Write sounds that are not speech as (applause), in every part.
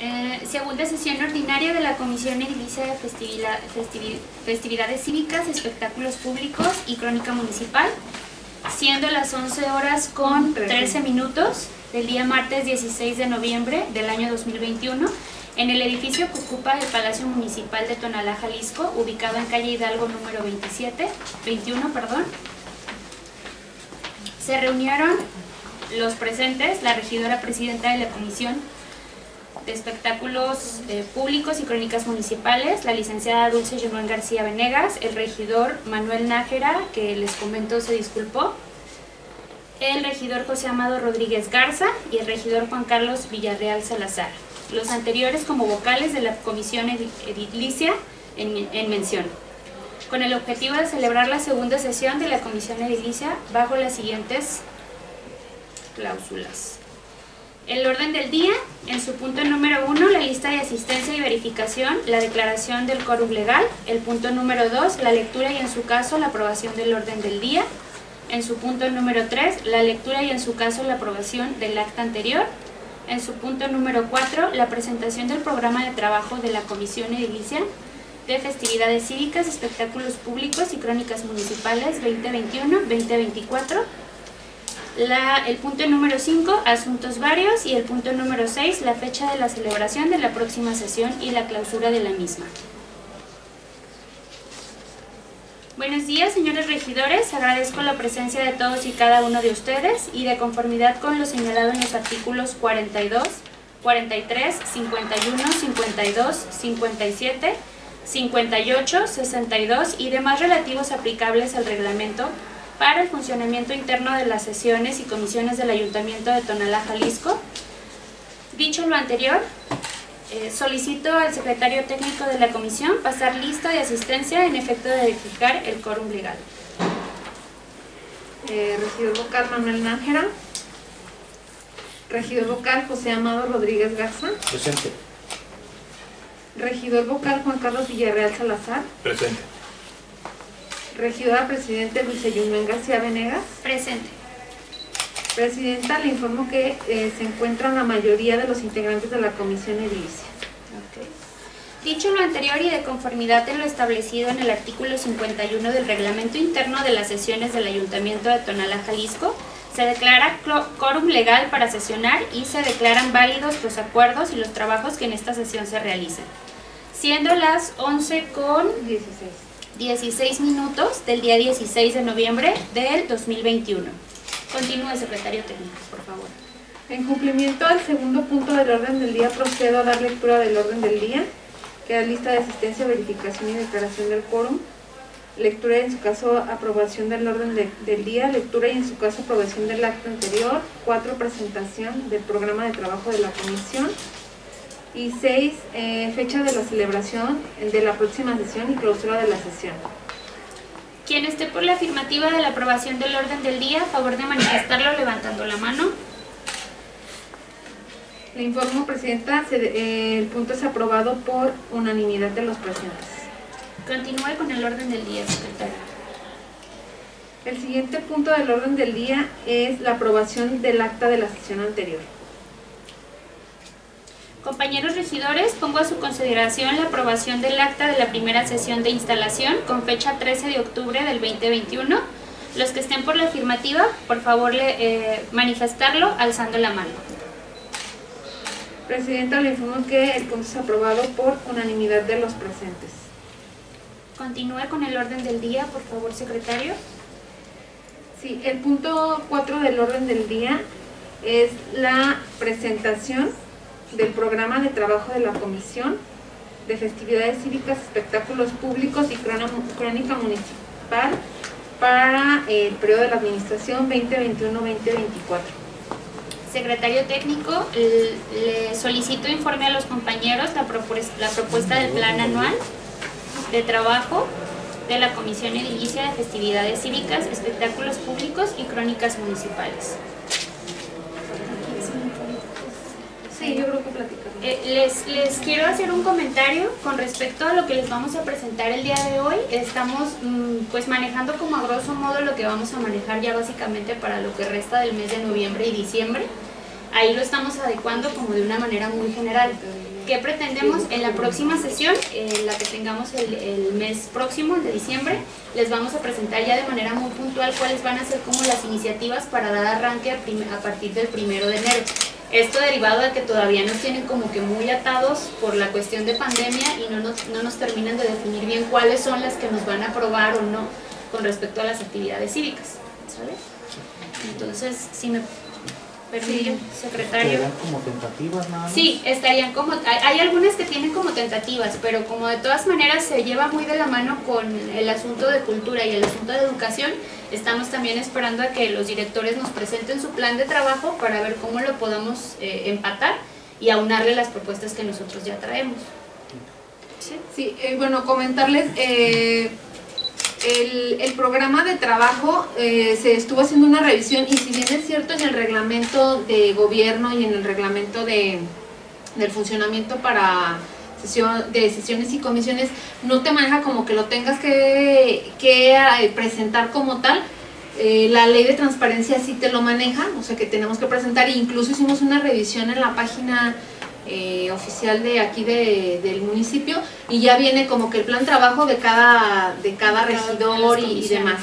Eh, segunda sesión ordinaria de la Comisión Edilicia de Festivila- Festivi- Festividades Cívicas, Espectáculos Públicos y Crónica Municipal, siendo las 11 horas con 13 minutos del día martes 16 de noviembre del año 2021 en el edificio que ocupa el Palacio Municipal de Tonalá, Jalisco, ubicado en calle Hidalgo número 27, 21, perdón. Se reunieron los presentes, la regidora presidenta de la Comisión de Espectáculos eh, Públicos y Crónicas Municipales, la licenciada Dulce Yunuen García Venegas, el regidor Manuel Nájera, que les comento se disculpó, el regidor José Amado Rodríguez Garza y el regidor Juan Carlos Villarreal Salazar. Los anteriores como vocales de la Comisión Edi- Edilicia en mención, con el objetivo de celebrar la segunda sesión de la Comisión Edilicia bajo las siguientes cláusulas. El orden del día, en su punto número uno, la lista de asistencia y verificación, la declaración del quórum legal. El punto número dos, la lectura y en su caso la aprobación del orden del día. En su punto número tres, la lectura y en su caso la aprobación del acta anterior. En su punto número cuatro, la presentación del programa de trabajo de la Comisión Edilicia de Festividades Cívicas, Espectáculos Públicos y Crónicas Municipales 2021-2024. El punto número 5, asuntos varios, y el punto número 6, la fecha de la celebración de la próxima sesión y la clausura de la misma. Buenos días, señores regidores. Agradezco la presencia de todos y cada uno de ustedes y de conformidad con lo señalado en los artículos 42, 43, 51, 52, 57, 58, 62 y demás relativos aplicables al reglamento para el funcionamiento interno de las sesiones y comisiones del Ayuntamiento de Tonalá, Jalisco. Dicho lo anterior, eh, solicito al secretario técnico de la comisión pasar lista de asistencia en efecto de verificar el quórum legal. Eh, regidor vocal Manuel Nájera. Regidor vocal José Amado Rodríguez Garza. Presente. Regidor vocal Juan Carlos Villarreal Salazar. Presente. Regidora presidente Luisa Yunuen García Venegas. Presente. Presidenta, le informo que eh, se encuentran la mayoría de los integrantes de la comisión edilicia. Dicho lo anterior y de conformidad en lo establecido en el artículo 51 del reglamento interno de las sesiones del Ayuntamiento de Tonalá, Jalisco, se declara quórum legal para sesionar y se declaran válidos los acuerdos y los trabajos que en esta sesión se realicen. Siendo las 11 con 16. 16 minutos del día 16 de noviembre del 2021. Continúe, secretario técnico, por favor. En cumplimiento al segundo punto del orden del día, procedo a dar lectura del orden del día, que es lista de asistencia, verificación y declaración del quórum, lectura y en su caso aprobación del orden de- del día, lectura y en su caso aprobación del acto anterior, cuatro, presentación del programa de trabajo de la comisión, y seis, eh, fecha de la celebración de la próxima sesión y clausura de la sesión. Quien esté por la afirmativa de la aprobación del orden del día, a favor de manifestarlo levantando la mano. Le informo, Presidenta, se- eh, el punto es aprobado por unanimidad de los presentes. Continúe con el orden del día, secretario. El siguiente punto del orden del día es la aprobación del acta de la sesión anterior. Compañeros regidores, pongo a su consideración la aprobación del acta de la primera sesión de instalación con fecha 13 de octubre del 2021. Los que estén por la afirmativa, por favor, le, eh, manifestarlo alzando la mano. Presidenta, le informo que el punto es aprobado por unanimidad de los presentes. Continúe con el orden del día, por favor, secretario. Sí, el punto 4 del orden del día es la presentación del programa de trabajo de la Comisión de Festividades Cívicas, Espectáculos Públicos y Crónica Municipal para el periodo de la Administración 2021-2024. Secretario técnico, le solicito informe a los compañeros la la propuesta del plan anual de trabajo de la Comisión Edilicia de Festividades Cívicas, Espectáculos Públicos y Crónicas Municipales. Sí, yo creo que platicamos. Eh, les, quiero hacer un comentario con respecto a lo que les vamos a presentar el día de hoy. Estamos mm, pues manejando como a grosso modo lo que vamos a manejar ya básicamente para lo que resta del mes de noviembre y diciembre. ahí lo estamos adecuando como de una manera muy general. ¿Qué pretendemos? En la próxima sesión, en la que tengamos el, mes próximo, el de diciembre, les vamos a presentar ya de manera muy puntual cuáles van a ser como las iniciativas para dar arranque a, partir del primero de enero. Esto derivado de que todavía nos tienen como que muy atados por la cuestión de pandemia y no nos, no nos terminan de definir bien cuáles son las que nos van a aprobar o no con respecto a las actividades cívicas. ¿Sale? Entonces, si me permite, secretario. ¿Estarían como tentativas nada más? Sí, estarían como, hay, hay, algunas que tienen como tentativas, pero como de todas maneras se lleva muy de la mano con el asunto de cultura y el asunto de educación, estamos también esperando a que los directores nos presenten su plan de trabajo para ver cómo lo podamos eh, empatar y aunarle las propuestas que nosotros ya traemos. Sí, sí eh, bueno, comentarles... Eh, el, el, programa de trabajo eh, se estuvo haciendo una revisión y si bien es cierto en el reglamento de gobierno y en el reglamento de, del funcionamiento para sesión, de sesiones y comisiones no te maneja como que lo tengas que, que eh, presentar como tal, eh, la ley de transparencia sí te lo maneja, o sea que tenemos que presentar, incluso hicimos una revisión en la página eh, oficial de aquí de, del municipio y ya viene como que el plan trabajo de cada, de cada regidor y, y, demás.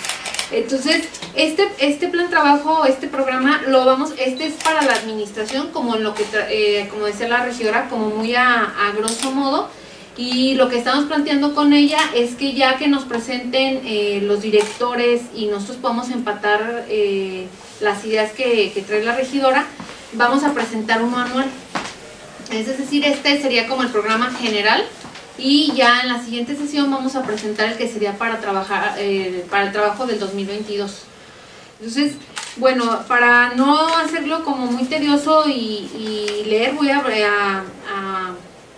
Entonces, este, este plan trabajo, este programa, lo vamos, este es para la administración, como lo que eh, como decía la regidora, como muy a, a, grosso modo. Y lo que estamos planteando con ella es que ya que nos presenten eh, los directores y nosotros podamos empatar eh, las ideas que, que trae la regidora, vamos a presentar uno anual. Es decir, este sería como el programa general y ya en la siguiente sesión vamos a presentar el que sería para trabajar eh, para el trabajo del 2022. Entonces, bueno, para no hacerlo como muy tedioso y, y leer, voy a, a, a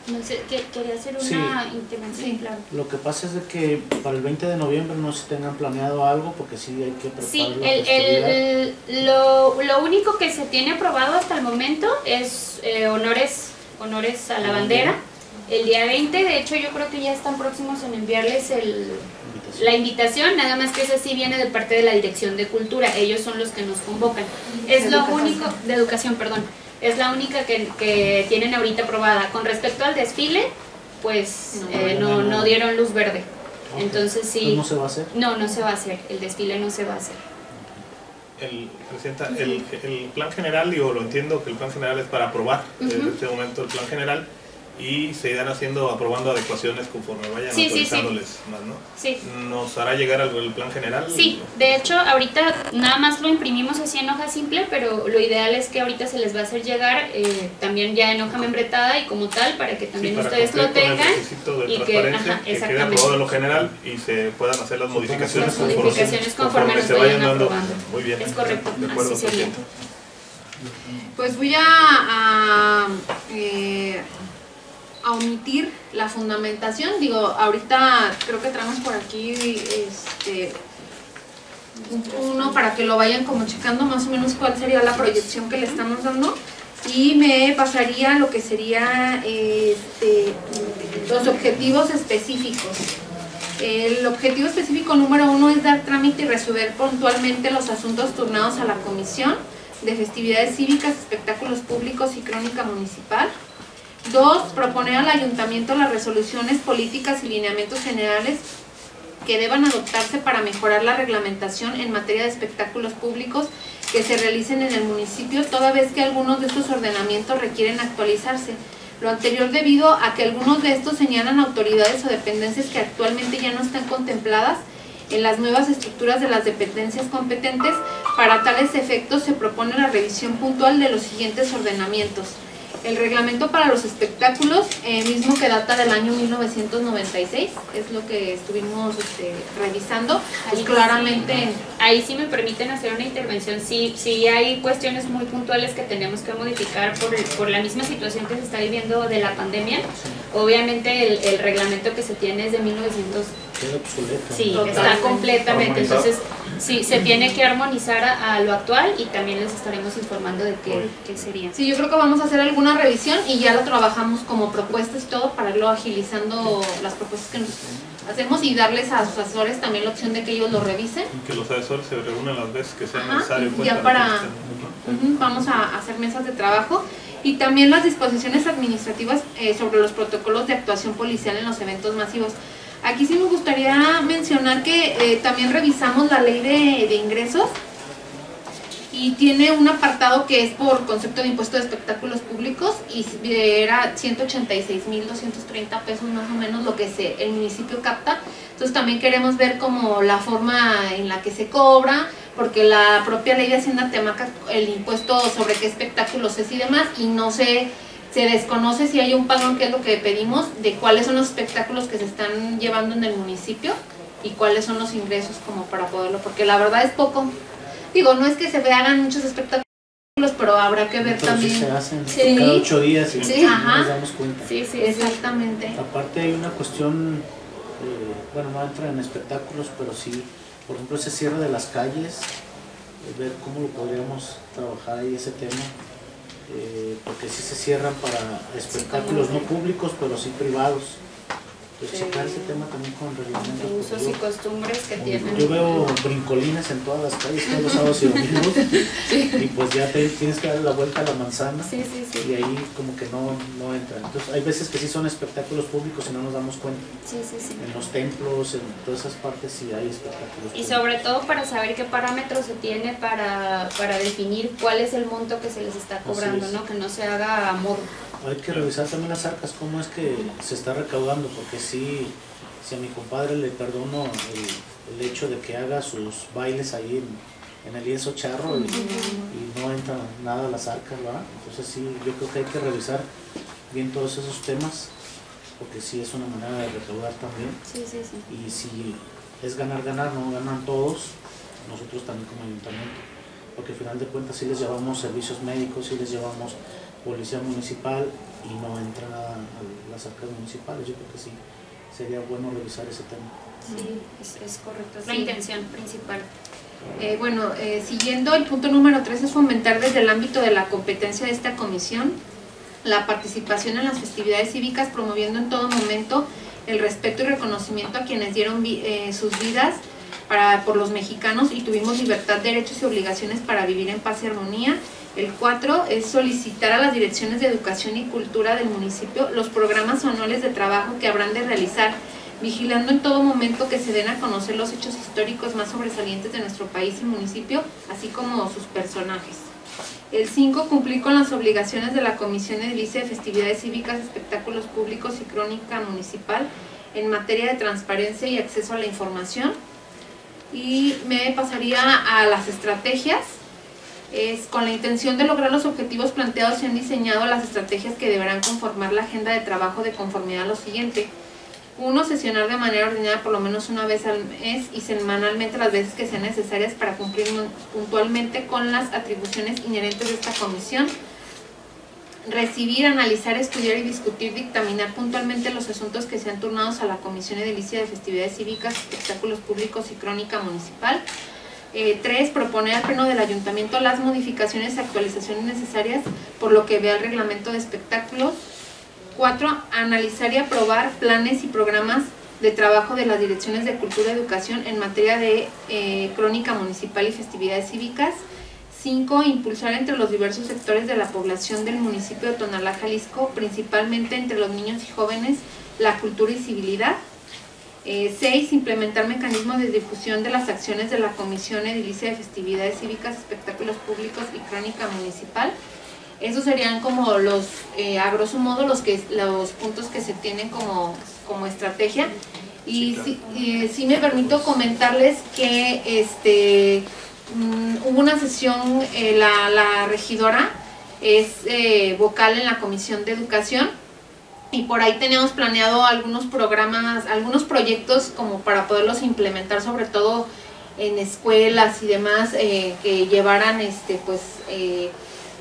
no sé, que, quería hacer una Sí. intervención, Sí. claro. Lo que pasa es de que para el 20 de noviembre no se tengan planeado algo porque sí hay que preparar Sí, la el, festividad. el- el- lo, lo único que se tiene aprobado hasta el momento es eh, honores, honores a la bandera. El día 20, de hecho yo creo que ya están próximos en enviarles el, Invitación. la invitación, nada más que eso sí viene de parte de la Dirección de Cultura, ellos son los que nos convocan. Es lo educación. único, de educación, perdón, es la única que, que tienen ahorita aprobada. Con respecto al desfile, pues No, eh, no, dieron luz verde. Ok. Entonces sí, no se va a hacer. no, no se va a hacer, el desfile no se va a hacer. El, Presidenta, el, el plan general, digo, lo entiendo que el plan general es para aprobar Ujú. este momento el plan general y se irán haciendo, aprobando adecuaciones conforme vayan Sí, sí, sí. autorizándoles más, ¿no? Sí. ¿Nos hará llegar al el plan general? Sí, de hecho ahorita nada más lo imprimimos así en hoja simple, pero lo ideal es que ahorita se les va a hacer llegar eh, también ya en hoja membretada y como tal para que Sí, también para ustedes lo tengan. requisito de y que- transparencia, ajá, que, quede aprobado lo general y se puedan hacer las modificaciones, Las modificaciones conforme nos se vayan vayan dando. aprobando. Muy bien. Es correcto, De acuerdo, así sería. Pues voy a, a, eh, a omitir la fundamentación. Digo, ahorita creo que traemos por aquí este, uno para que lo vayan como checando más o menos cuál sería la proyección que le estamos dando. Y me pasaría lo que sería este, los objetivos específicos. El objetivo específico número uno es dar trámite y resolver puntualmente los asuntos turnados a la comisión de festividades cívicas, espectáculos públicos y crónica municipal. Dos, proponer al ayuntamiento las resoluciones políticas y lineamientos generales que deban adoptarse para mejorar la reglamentación en materia de espectáculos públicos que se realicen en el municipio, toda vez que algunos de estos ordenamientos requieren actualizarse. Lo anterior debido a que algunos de estos señalan autoridades o dependencias que actualmente ya no están contempladas en las nuevas estructuras de las dependencias competentes. Para tales efectos se propone la revisión puntual de los siguientes ordenamientos. El reglamento para los espectáculos, eh, mismo que data del año 1996, es lo que estuvimos este, revisando, pues Ahí claramente... sí. Ahí sí me permiten hacer una intervención. Sí, sí hay cuestiones muy puntuales que tenemos que modificar por, por la misma situación que se está viviendo de la pandemia. Obviamente el, el reglamento que se tiene es de 1900, Queda obsoleto. sí, Totalmente. está completamente. Entonces Sí, se tiene que armonizar a, a lo actual y también les estaremos informando de qué, qué sería. Sí, yo creo que vamos a hacer alguna revisión y ya lo trabajamos como propuestas y todo para irlo agilizando las propuestas que nos hacemos y darles a sus asesores también la opción de que ellos lo revisen. Y que los asesores se reúnan las veces que sea Ajá, necesario. pues, ya para- Vamos a hacer mesas de trabajo y también las disposiciones administrativas eh, sobre los protocolos de actuación policial en los eventos masivos. Aquí sí me gustaría mencionar que eh, también revisamos la ley de, ingresos y tiene un apartado que es por concepto de impuesto de espectáculos públicos y era 186.230 pesos más o menos lo que el municipio capta. Entonces también queremos ver como la forma en la que se cobra, porque la propia ley de Hacienda te marca el impuesto sobre qué espectáculos es y demás, y no se, se desconoce si hay un padrón, que es lo que pedimos, de cuáles son los espectáculos que se están llevando en el municipio y cuáles son los ingresos como para poderlo, porque la verdad es poco. Digo, no es que se hagan muchos espectáculos, pero habrá que ver Entonces también. se hacen Sí. cada ocho días y Sí, ajá. nos damos cuenta. Sí, sí, sí. Exactamente. Aparte hay una cuestión, eh, bueno, no entra en espectáculos, pero sí, por ejemplo, ese cierre de las calles, eh, ver cómo lo podríamos trabajar ahí ese tema, eh, porque sí se cierran para espectáculos no públicos, pero sí privados. Pues Sí. checar ese tema también con reglamentos. Usos porque y yo- costumbres que tienen. yo veo brincolines en todas las calles, todos los sábados y domingos, (laughs) y pues ya te, tienes que dar la vuelta a la manzana Sí, sí, sí. y ahí como que no, no entra. Entonces hay veces que sí son espectáculos públicos y no nos damos cuenta. Sí, sí, sí. En los templos, en todas esas partes sí hay espectáculos. Y públicos. sobre todo para saber qué parámetros se tiene para, para definir cuál es el monto que se les está cobrando. ¿no? Que no se haga amor. Hay que revisar también las arcas, cómo es que se está recaudando, porque sí, si a mi compadre le perdono el, el hecho de que haga sus bailes ahí en, en el lienzo charro y, y no entra nada a las arcas, ¿verdad? Entonces sí, yo creo que hay que revisar bien todos esos temas, porque sí es una manera de recaudar también. Sí, sí, sí. Y si es ganar, ganar, no ganan todos, nosotros también como ayuntamiento. Porque al final de cuentas sí les llevamos servicios médicos, sí les llevamos policía municipal y no entra a las arcas municipales. Yo creo que sí, sería bueno revisar ese tema. Sí, es, es correcto. La Sí. intención principal. Eh, bueno, eh, siguiendo el punto número 3 es fomentar desde el ámbito de la competencia de esta comisión la participación en las festividades cívicas, promoviendo en todo momento el respeto y reconocimiento a quienes dieron vi- eh, sus vidas para, por los mexicanos y tuvimos libertad, derechos y obligaciones para vivir en paz y armonía. El 4 es solicitar a las direcciones de educación y cultura del municipio los programas anuales de trabajo que habrán de realizar vigilando en todo momento que se den a conocer los hechos históricos más sobresalientes de nuestro país y municipio, así como sus personajes. El 5, cumplir con las obligaciones de la Comisión Edilicia de Festividades Cívicas, Espectáculos Públicos y Crónica Municipal en materia de transparencia y acceso a la información. Y me pasaría a las estrategias. Es con la intención de lograr los objetivos planteados se han diseñado las estrategias que deberán conformar la agenda de trabajo de conformidad a lo siguiente. Uno, sesionar de manera ordinaria por lo menos una vez al mes y semanalmente las veces que sean necesarias para cumplir puntualmente con las atribuciones inherentes de esta comisión. Recibir, analizar, estudiar y discutir, dictaminar puntualmente los asuntos que sean turnados a la Comisión Edilicia de Festividades Cívicas, Espectáculos Públicos y Crónica Municipal. Eh, tres, proponer al Pleno del Ayuntamiento las modificaciones y actualizaciones necesarias por lo que vea el reglamento de espectáculos. Cuatro, analizar y aprobar planes y programas de trabajo de las direcciones de cultura y educación en materia de eh, crónica municipal y festividades cívicas. Cinco, impulsar entre los diversos sectores de la población del municipio de Tonalá, Jalisco, principalmente entre los niños y jóvenes, la cultura y civilidad. Eh, seis, implementar mecanismos de difusión de las acciones de la Comisión Edilicia de Festividades Cívicas, Espectáculos Públicos y Crónica Municipal. Esos serían como los, eh, a grosso modo, los, que, los puntos que se tienen como, como estrategia. Y Sí, eh, sí me permito comentarles que este, mm, hubo una sesión, eh, la, la regidora es vocal en la Comisión de Educación y por ahí tenemos planeado algunos programas, algunos proyectos como para poderlos implementar, sobre todo en escuelas y demás, eh, que llevaran este pues eh,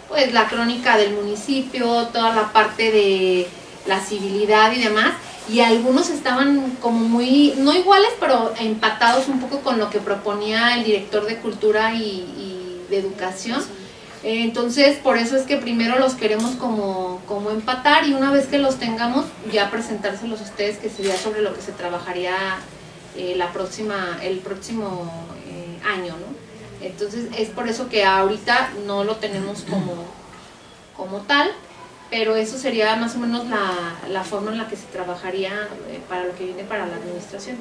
pues la crónica del municipio, toda la parte de la civilidad y demás. y algunos estaban como muy, no iguales, pero empatados un poco con lo que proponía el director de cultura y, y de educación. Entonces, por eso es que primero los queremos como, como empatar y una vez que los tengamos, ya presentárselos a ustedes, que sería sobre lo que se trabajaría eh, la próxima, el próximo eh, año, ¿no? Entonces, es por eso que ahorita no lo tenemos como, como tal, pero eso sería más o menos la, la forma en la que se trabajaría eh, para lo que viene para la administración.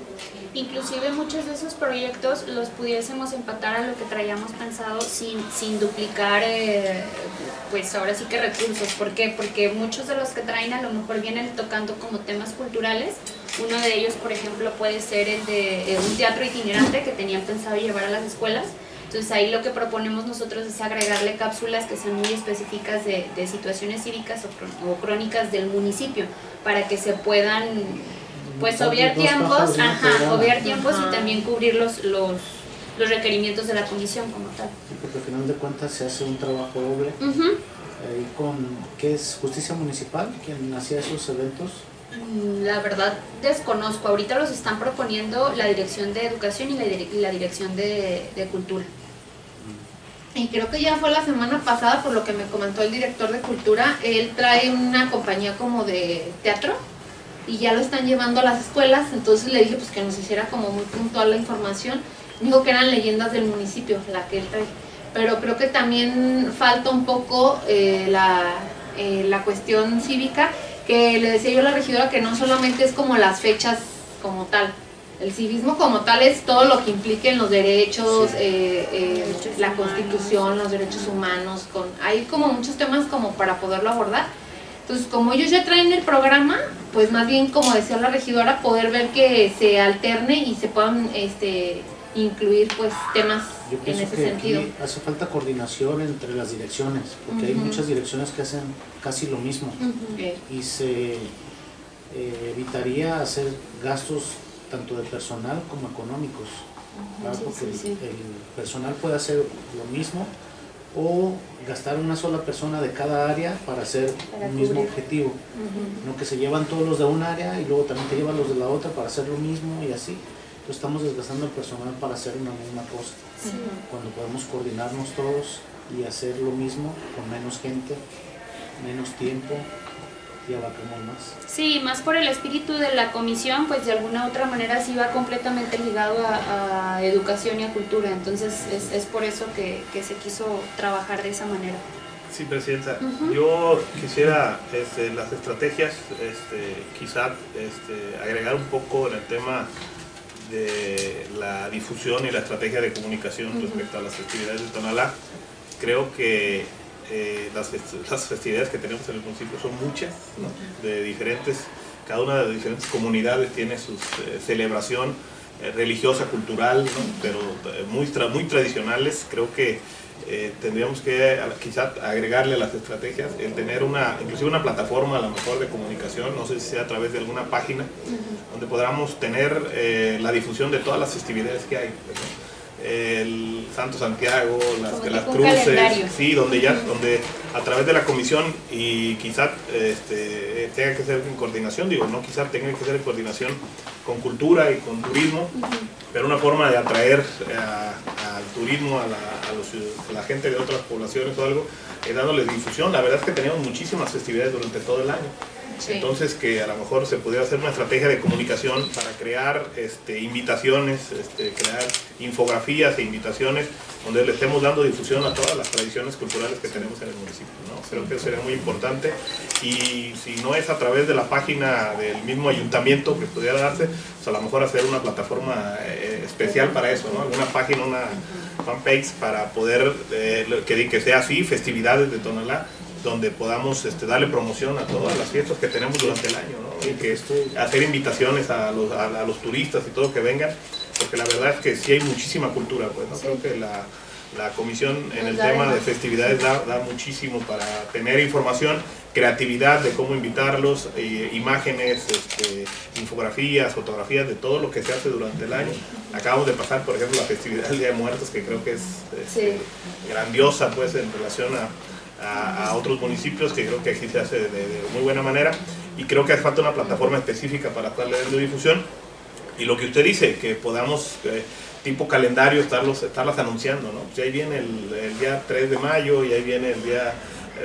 Inclusive muchos de esos proyectos los pudiésemos empatar a lo que traíamos pensado sin, sin duplicar, eh, pues ahora sí que recursos. ¿Por qué? Porque muchos de los que traen a lo mejor vienen tocando como temas culturales. Uno de ellos, por ejemplo, puede ser el de eh, un teatro itinerante que tenían pensado llevar a las escuelas entonces ahí lo que proponemos nosotros es agregarle cápsulas que sean muy específicas de, de situaciones cívicas o, o, crónicas del municipio para que se puedan pues obviar tiempos, ajá, obviar tiempos y también cubrir los, los, los, requerimientos de la comisión como tal. Sí, porque al final de cuentas se hace un trabajo doble. Uh -huh. eh, con, ¿Qué es justicia municipal? quien hacía esos eventos? Mm, la verdad desconozco. Ahorita los están proponiendo la Dirección de Educación y la, y la Dirección de, de, Cultura. Y creo que ya fue la semana pasada, por lo que me comentó el director de Cultura, él trae una compañía como de teatro y ya lo están llevando a las escuelas, entonces le dije pues que nos hiciera como muy puntual la información. Dijo que eran leyendas del municipio, la que él trae. Pero creo que también falta un poco eh, la, eh, la cuestión cívica que le decía yo a la regidora que no solamente es como las fechas como tal, el civismo como tal es todo lo que implique en los derechos, sí. eh, eh, derechos la humanos. constitución, los derechos humanos, con, hay como muchos temas como para poderlo abordar. Entonces, como ellos ya traen el programa, pues más bien, como decía la regidora, poder ver que se alterne y se puedan este, incluir pues temas Yo en ese que sentido. Aquí hace falta coordinación entre las direcciones, porque uh -huh. hay muchas direcciones que hacen casi lo mismo Uh -huh. y se eh, evitaría hacer gastos tanto de personal como económicos. Sí, porque sí, sí. El, personal puede hacer lo mismo o gastar una sola persona de cada área para hacer Para un mismo cubrir. objetivo, no que se llevan todos los de un área y luego también te llevan los de la otra para hacer lo mismo y así. Entonces estamos desgastando el personal para hacer una misma cosa, cuando podemos coordinarnos todos y hacer lo mismo con menos gente, menos tiempo y abarcamos más. Sí, más por el espíritu de la comisión, pues de alguna u otra manera sí va completamente ligado a, a educación y a cultura, entonces es, es por eso que, que, se quiso trabajar de esa manera. Sí, Presidenta, Uh -huh. yo quisiera este, las estrategias, este, quizá este, agregar un poco en el tema de la difusión y la estrategia de comunicación uh -huh. respecto a las festividades de Tonalá. Creo que eh, las, las, festividades que tenemos en el municipio son muchas, ¿no? de diferentes, cada una de las diferentes comunidades tiene su eh, celebración eh, religiosa, cultural, ¿no? pero eh, muy, tra muy tradicionales. Creo que tendríamos que quizá agregarle a las estrategias el tener una, inclusive una plataforma a lo mejor de comunicación, no sé si sea a través de alguna página, donde podamos tener la difusión de todas las festividades que hay. ¿no? El Santo Santiago, las, las cruces, sí, donde ya, donde a través de la comisión y quizá este, tenga que ser en coordinación, digo, no quizá tenga que ser en coordinación con cultura y con turismo, uh -huh. pero una forma de atraer al turismo a la, a, los, a la, gente de otras poblaciones o algo, eh, dándoles difusión. La verdad es que tenemos muchísimas festividades durante todo el año. Entonces que a lo mejor se pudiera hacer una estrategia de comunicación para crear este, invitaciones, este, crear infografías e invitaciones donde le estemos dando difusión a todas las tradiciones culturales que tenemos en el municipio. ¿no? Creo que sería muy importante y si no es a través de la página del mismo ayuntamiento que pudiera darse, pues a lo mejor hacer una plataforma eh, especial para eso, ¿no? alguna página, una fanpage para poder eh, que sea así, festividades de Tonalá, donde podamos este, darle promoción a todas las fiestas que tenemos durante el año, ¿no? Y que hacer invitaciones a los, a, a, los turistas y todo que vengan, porque la verdad es que sí hay muchísima cultura, pues, ¿no? Creo que la, la comisión en el tema de festividades da, da, muchísimo para tener información, creatividad de cómo invitarlos, eh, imágenes, este, infografías, fotografías de todo lo que se hace durante el año. Acabamos de pasar, por ejemplo, la festividad del Día de Muertos, que creo que es este, sí. grandiosa pues en relación a, a, a, otros municipios que creo que aquí se hace de, de, muy buena manera y creo que hace falta una plataforma específica para darle difusión. Y lo que usted dice, que podamos, eh, tipo calendario, estarlos, estarlas anunciando, ¿no? Pues ahí viene el, el, día 3 de mayo y ahí viene el día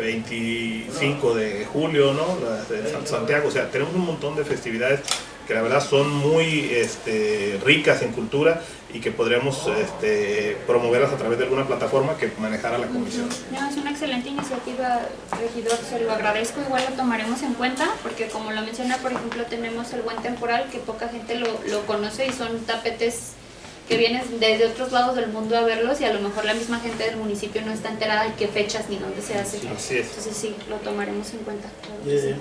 25 de julio, ¿no? De Santiago, o sea, tenemos un montón de festividades que la verdad son muy este, ricas en cultura y que podríamos este, promoverlas a través de alguna plataforma que manejara la comisión. No, es una excelente iniciativa, regidor, se lo agradezco, igual lo tomaremos en cuenta, porque como lo menciona, por ejemplo, tenemos el buen temporal, que poca gente lo, lo conoce y son tapetes que vienen desde otros lados del mundo a verlos y a lo mejor la misma gente del municipio no está enterada de qué fechas ni dónde se hace. Así es. Entonces sí, lo tomaremos en cuenta. claro sí.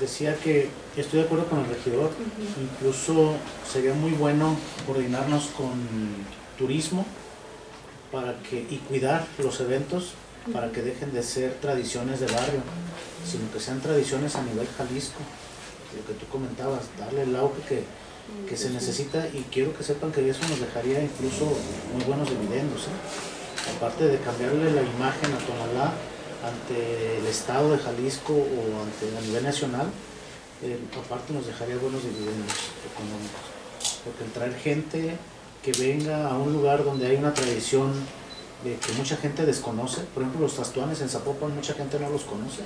Decía que estoy de acuerdo con el regidor, incluso sería muy bueno coordinarnos con turismo para que y cuidar los eventos para que dejen de ser tradiciones de barrio, sino que sean tradiciones a nivel Jalisco. Lo que tú comentabas, darle el auge que, que se necesita y quiero que sepan que eso nos dejaría incluso muy buenos dividendos. ¿eh? Aparte de cambiarle la imagen a Tonalá ante el estado de Jalisco o ante a nivel nacional, eh, aparte nos dejaría buenos dividendos económicos. Porque el traer gente que venga a un lugar donde hay una tradición de que mucha gente desconoce, por ejemplo los tastuanes en Zapopan mucha gente no los conoce.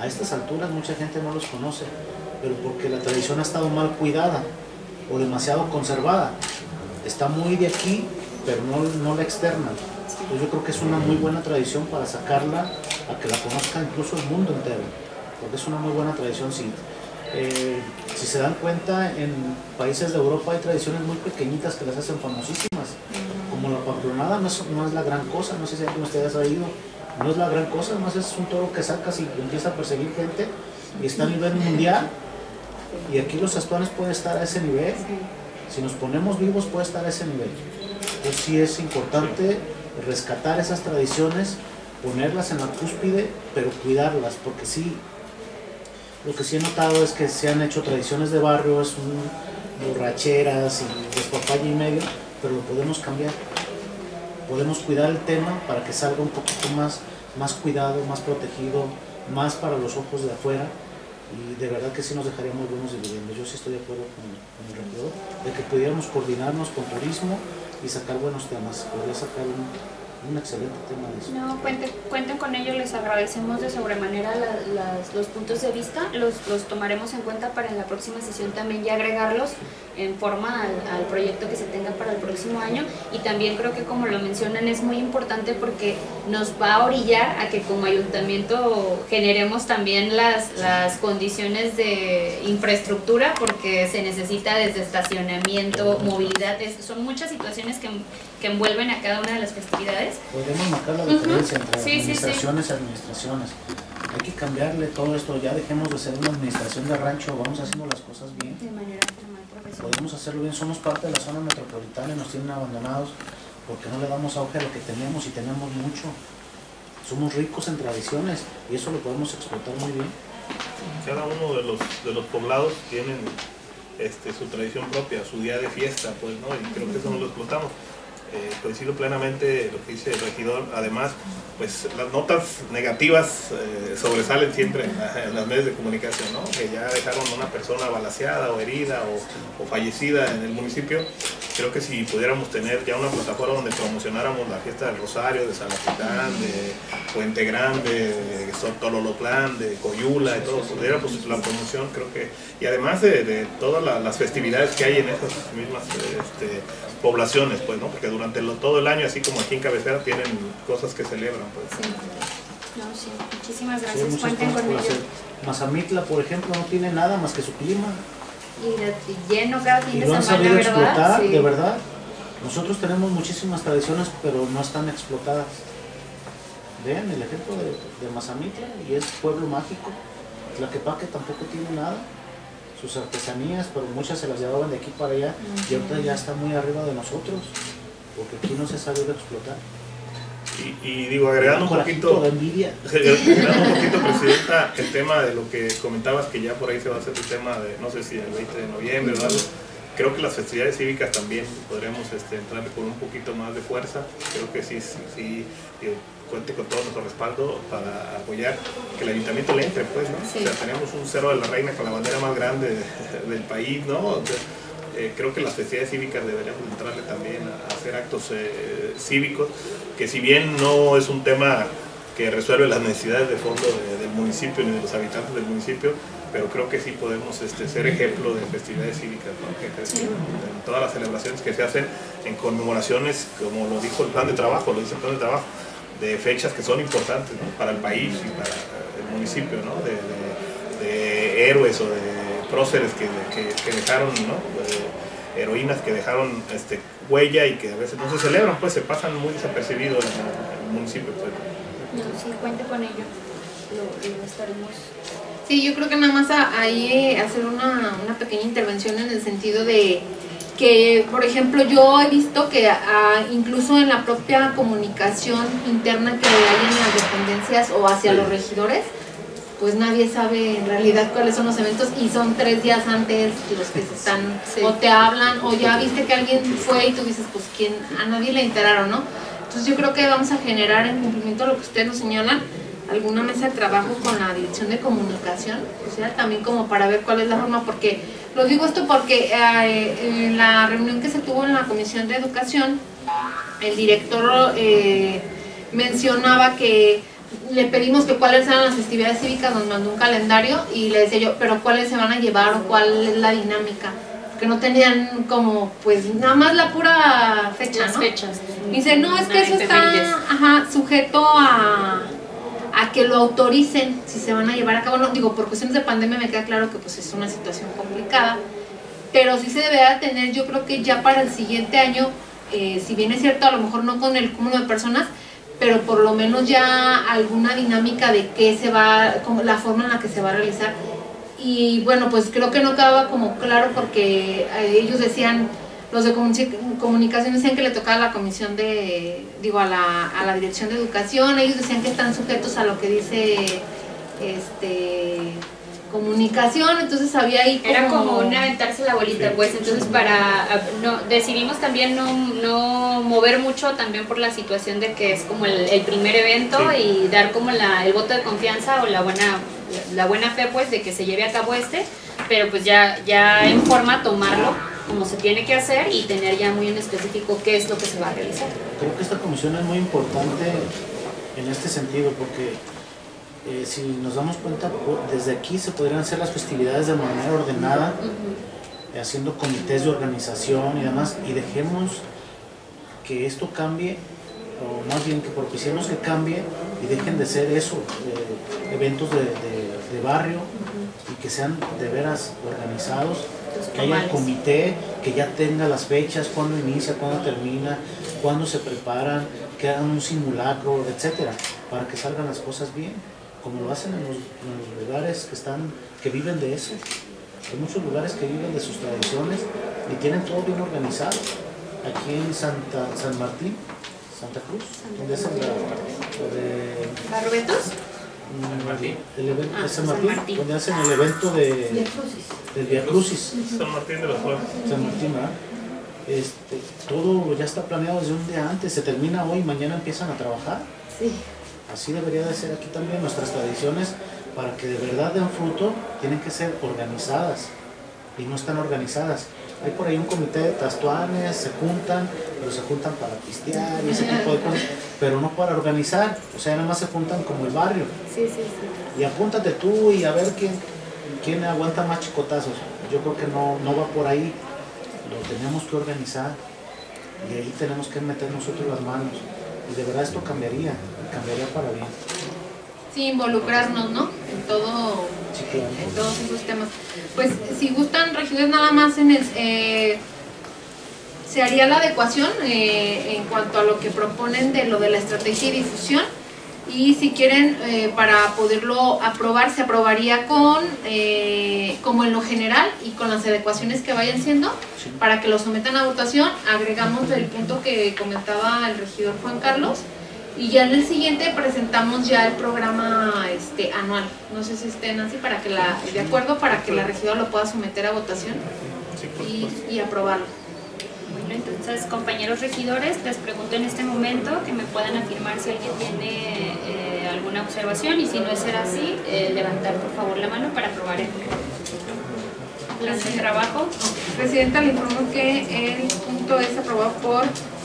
A estas alturas mucha gente no los conoce, pero porque la tradición ha estado mal cuidada o demasiado conservada. Está muy de aquí, pero no, no la externa. Pues yo creo que es una muy buena tradición para sacarla a que la conozca incluso el mundo entero, porque es una muy buena tradición. Si, eh, si se dan cuenta, en países de Europa hay tradiciones muy pequeñitas que las hacen famosísimas, como la pamplonada no es, no es la gran cosa, no sé si alguien de ustedes ha ido, no es la gran cosa, más es un toro que sacas y empieza a perseguir gente y está a nivel mundial y aquí los astuanes puede estar a ese nivel, si nos ponemos vivos puede estar a ese nivel. Entonces sí es importante rescatar esas tradiciones, ponerlas en la cúspide, pero cuidarlas, porque sí, lo que sí he notado es que se han hecho tradiciones de barrio, es borracheras y despapalle y medio, pero lo podemos cambiar. Podemos cuidar el tema para que salga un poquito más, más cuidado, más protegido, más para los ojos de afuera y de verdad que sí nos dejaría muy buenos dividendos. Yo sí estoy de acuerdo con, con el regidor de que pudiéramos coordinarnos con turismo y sacar buenos temas. Podría sacar un, un excelente tema de eso. No, cuenten, cuenten con ello, les agradecemos de sobremanera la- las- los puntos de vista, los, los tomaremos en cuenta para en la próxima sesión también ya agregarlos en forma al, al proyecto que se tenga para el próximo año y también creo que como lo mencionan es muy importante porque nos va a orillar a que como ayuntamiento generemos también las, las condiciones de infraestructura porque se necesita desde estacionamiento, movilidad, es- son muchas situaciones que, que envuelven a cada una de las festividades Podemos marcar la diferencia entre Sí, sí, sí. administraciones y administraciones. Hay que cambiarle todo esto, ya dejemos de ser una administración de rancho, vamos haciendo las cosas bien. de manera formal, profesional. Podemos hacerlo bien, somos parte de la zona metropolitana y nos tienen abandonados porque no le damos auge a lo que tenemos y tenemos mucho. Somos ricos en tradiciones y eso lo podemos explotar muy bien. Cada uno de los, de los poblados tienen este, su tradición propia, su día de fiesta, pues, ¿no? Y creo que eso no lo explotamos. Eh, coincido plenamente lo que dice el regidor. Además, pues las notas negativas eh, sobresalen siempre en, la- en las medios de comunicación, ¿no? Que ya dejaron una persona balaseada o herida o fallecida en el municipio. Creo que si pudiéramos tener ya una plataforma donde promocionáramos la fiesta del Rosario, de Salapitán, de Puente Grande, de Tololotlán, de Coyula, y todo, pudiera pues la promoción, creo que, y además de, de todas la- las festividades que hay en esas mismas este, poblaciones, pues, ¿no? Porque durante lo- todo el año, así como aquí en Cabecera, tienen cosas que celebran, pues. Sí. No, sí, muchísimas Sí, gracias, muchas cuenten con ello. Mazamitla, por ejemplo, no tiene nada más que su clima Y de- y lleno cada fin y de lo han sabido ¿verdad? explotar, Sí. de verdad. Nosotros tenemos muchísimas tradiciones, pero no están explotadas. Vean el ejemplo de, de Mazamitla y es pueblo mágico. Tlaquepaque tampoco tiene nada. Sus artesanías, pero muchas se las llevaban de aquí para allá y ahorita ya está muy arriba de nosotros, porque aquí no se ha sabido explotar. Y, y digo, agregando un poquito... (laughs) Agregando un poquito, Presidenta, el tema de lo que comentabas, que ya por ahí se va a hacer el tema de, no sé si el 20 de noviembre o algo. Creo que las festividades cívicas también podremos este, entrar con un poquito más de fuerza. Creo que sí, sí, sí, digo, cuente con todo nuestro respaldo para apoyar que el ayuntamiento le entre, pues, ¿no? Sí. O sea, tenemos un Cerro de la Reina con la bandera más grande (laughs) del país, ¿no? Eh, creo que las festividades cívicas deberíamos entrarle también a hacer actos eh, cívicos, que si bien no es un tema que resuelve las necesidades de fondo de- del municipio ni de los habitantes del municipio, pero creo que sí podemos este, ser ejemplo de festividades cívicas, ¿no? que, que- en todas las celebraciones que se hacen en conmemoraciones, como lo dijo el plan de trabajo, lo dice el plan de trabajo, de fechas que son importantes ¿no? para el país y para el municipio, ¿no? de, de- de héroes o de próceres que, que- que dejaron, ¿no? De heroínas que dejaron este, huella y que a veces no se celebran, pues se pasan muy desapercibidos en, el- en el municipio. pues. No, sí, cuente con ello. Lo, lo estaremos. Sí, yo creo que nada más ahí eh, hacer una, una pequeña intervención en el sentido de que, por ejemplo, yo he visto que ah, incluso en la propia comunicación interna que hay en las dependencias o hacia los regidores, pues nadie sabe en realidad cuáles son los eventos y son tres días antes los que se están Sí. o te hablan o ya viste que alguien fue y tú dices pues quién a nadie le enteraron no entonces yo creo que vamos a generar en cumplimiento de lo que ustedes nos señalan alguna mesa de trabajo con la dirección de comunicación o sea también como para ver cuál es la forma porque lo digo esto porque eh, en la reunión que se tuvo en la comisión de educación el director eh, mencionaba que le pedimos que cuáles eran las festividades cívicas, nos mandó un calendario y le decía yo, pero cuáles se van a llevar o cuál es la dinámica. Que no tenían como, pues nada más la pura fecha, Las ¿no? fechas. Dice, no, es que eso está ajá, sujeto a, a que lo autoricen si se van a llevar a cabo. No, digo, por cuestiones de pandemia me queda claro que pues es una situación complicada, pero sí se deberá tener, yo creo que ya para el siguiente año, eh, si bien es cierto, a lo mejor no con el cúmulo de personas, pero por lo menos ya alguna dinámica de qué se va, como la forma en la que se va a realizar. Y bueno, pues creo que no quedaba como claro porque eh, ellos decían, los de comunic- comunicación decían que le tocaba a la comisión de, digo, a la, a la dirección de educación, ellos decían que están sujetos a lo que dice este comunicación, entonces había ahí como... Era como un aventarse la bolita, Sí. pues entonces para no decidimos también no, no mover mucho también por la situación de que es como el, el primer evento Sí. y dar como la, el voto de confianza o la buena la buena fe pues de que se lleve a cabo este, pero pues ya ya en forma tomarlo como se tiene que hacer y tener ya muy en específico qué es lo que se va a realizar. Creo que esta comisión es muy importante en este sentido porque eh, si nos damos cuenta, desde aquí se podrían hacer las festividades de manera ordenada, haciendo comités de organización y demás, y dejemos que esto cambie, o más bien que propiciemos que cambie y dejen de ser eso, eh, eventos de, de- de barrio y que sean de veras organizados, que haya comales. comité, que ya tenga las fechas, cuándo inicia, cuándo termina, cuándo se preparan, que hagan un simulacro, etcétera, para que salgan las cosas bien, como lo hacen en los, en los lugares que están, que viven de eso. Hay muchos lugares que viven de sus tradiciones y tienen todo bien organizado. Aquí en Santa, San Martín, Santa Cruz, donde hacen la, lo de ¿Barrobetos? mm, Martín. el evento Ah, San San Martín, donde hacen el evento de, del Via Crucis. San Martín de los Juegos. San Martín, ¿verdad? Este, todo ya está planeado desde un día antes, se termina hoy, mañana empiezan a trabajar. Sí. Así debería de ser aquí también nuestras tradiciones, para que de verdad den fruto, tienen que ser organizadas y no están organizadas. Hay por ahí un comité de tastuanes, se juntan, pero se juntan para pistear y ese tipo de cosas, pero no para organizar, o sea, nada más se juntan como el barrio. Sí, sí, sí. Y apúntate tú y a ver quién, quién aguanta más chicotazos. Yo creo que no, no va por ahí. Lo tenemos que organizar y ahí tenemos que meter nosotros las manos. Y de verdad esto cambiaría, cambiaría para bien. Sí, involucrarnos, ¿no? En todo, Sí, claro. en todos esos temas. Pues si gustan regidores nada más en el, eh, se haría la adecuación eh, en cuanto a lo que proponen de lo de la estrategia y difusión y si quieren eh, para poderlo aprobar se aprobaría con eh, como en lo general y con las adecuaciones que vayan siendo Sí. para que lo sometan a votación agregamos el punto que comentaba el regidor Juan Carlos y ya en el siguiente presentamos ya el programa este anual. No sé si estén así para que la, de acuerdo para que la regidora lo pueda someter a votación y aprobarlo. Entonces, compañeros regidores, les pregunto en este momento que me puedan afirmar si alguien tiene eh, alguna observación y si no es ser así, eh, levantar por favor la mano para aprobar el plan de trabajo. Presidenta, le informo que el punto es aprobado por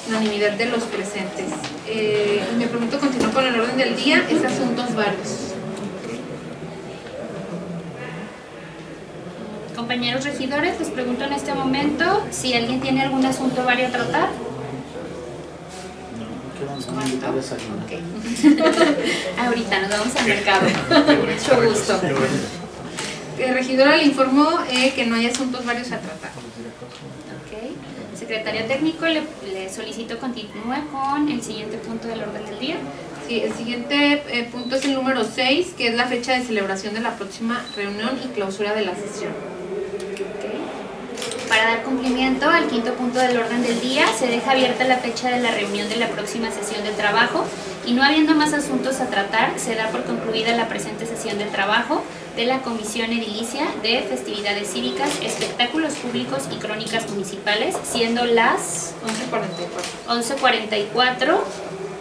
unanimidad de los presentes. Eh, me permito continuar con el orden del día, es asuntos varios. Compañeros regidores, les pregunto en este momento si alguien tiene algún asunto vario a tratar. No, ¿qué vamos a desayunar? Ok. (laughs) Ahorita nos vamos al mercado. (laughs) Mucho gusto. Bueno. Eh, regidora, le informo eh, que no hay asuntos varios a tratar. Ok. Secretario técnico, le, le solicito continúe con el siguiente punto del orden del día. Sí, el siguiente eh, punto es el número 6, que es la fecha de celebración de la próxima reunión y clausura de la sesión. Para dar cumplimiento al quinto punto del orden del día, se deja abierta la fecha de la reunión de la próxima sesión de trabajo y no habiendo más asuntos a tratar, se da por concluida la presente sesión de trabajo de la Comisión Edilicia de Festividades Cívicas, Espectáculos Públicos y Crónicas Municipales, siendo las 11.44. 11.44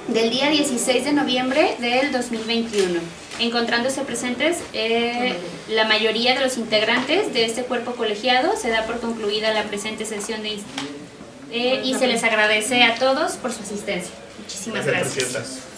del día 16 de noviembre del 2021, encontrándose presentes eh, la mayoría de los integrantes de este cuerpo colegiado. Se da por concluida la presente sesión de, eh, y se les agradece a todos por su asistencia. Muchísimas Gracias, gracias.